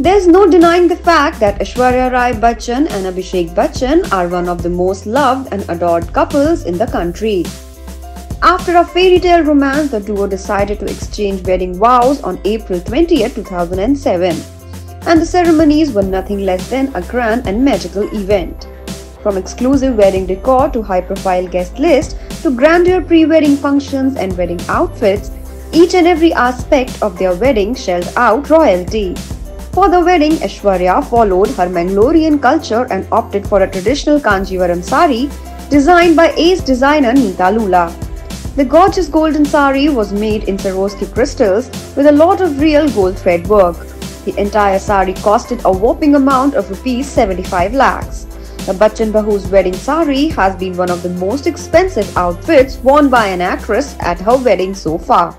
There's no denying the fact that Aishwarya Rai Bachchan and Abhishek Bachchan are one of the most loved and adored couples in the country. After a fairy tale romance, the duo decided to exchange wedding vows on April 20, 2007. And the ceremonies were nothing less than a grand and magical event. From exclusive wedding decor to high profile guest list to grandeur pre wedding functions and wedding outfits, each and every aspect of their wedding shelled out royalty. For the wedding, Aishwarya followed her Mangalorean culture and opted for a traditional Kanjeevaram sari designed by ace designer Neeta Lulla. The gorgeous golden sari was made in Swarovski crystals with a lot of real gold thread work. The entire sari costed a whopping amount of rupees 75 lakhs. The Bachchan Bahu's wedding sari has been one of the most expensive outfits worn by an actress at her wedding so far.